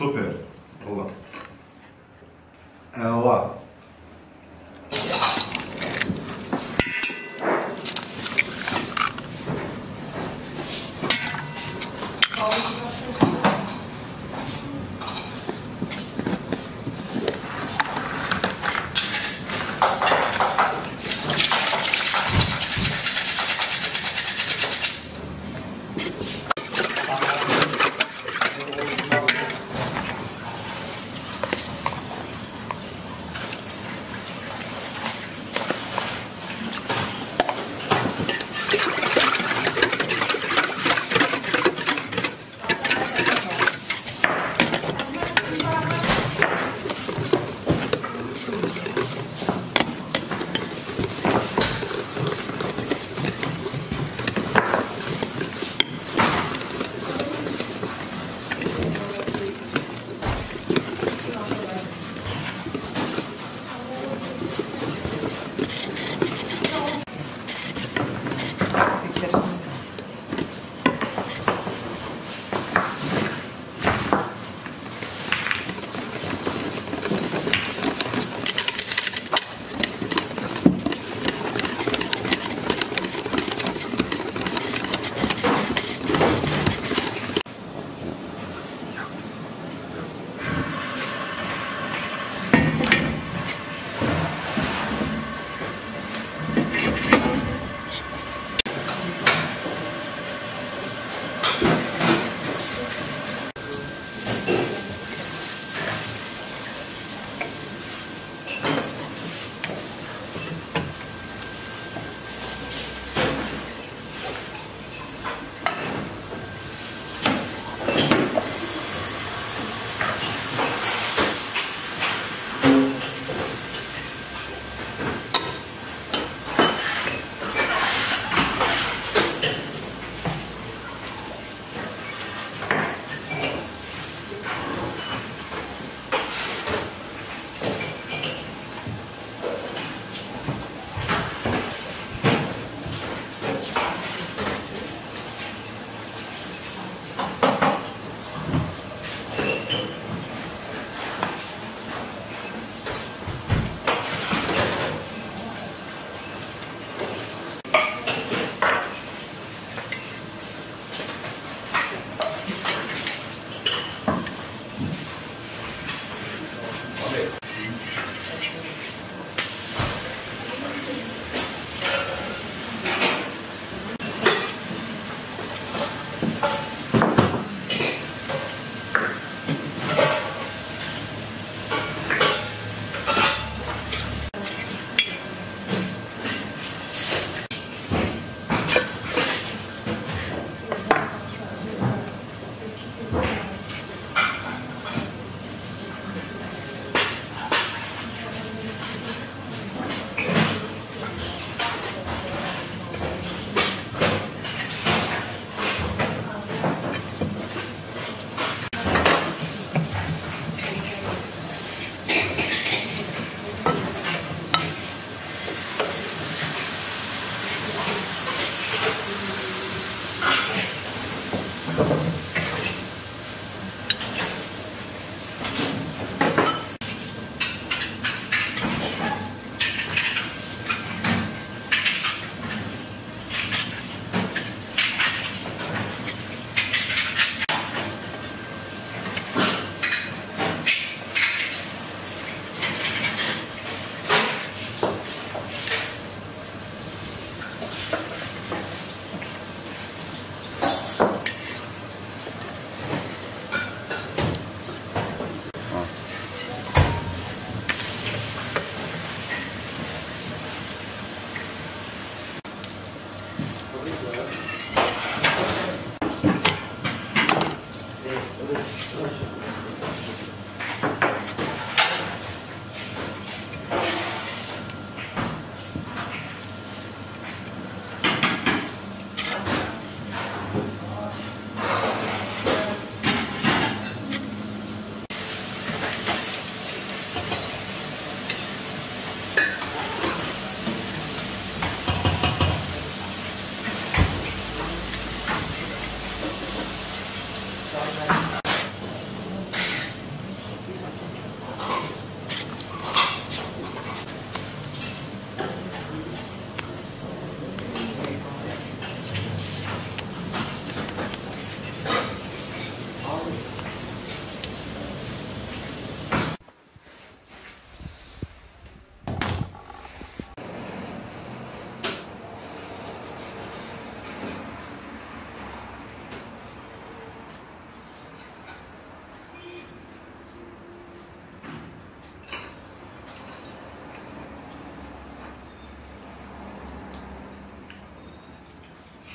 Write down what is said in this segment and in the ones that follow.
Super.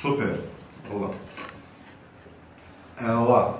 Super. Allah. Allah.